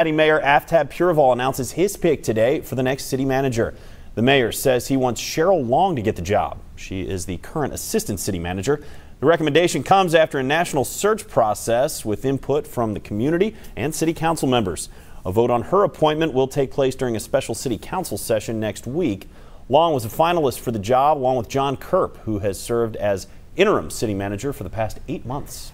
Mayor Aftab Pureval announces his pick today for the next city manager. The mayor says he wants Sheryl Long to get the job. She is the current assistant city manager. The recommendation comes after a national search process with input from the community and city council members. A vote on her appointment will take place during a special city council session next week. Long was a finalist for the job along with John Curp, who has served as interim city manager for the past eight months.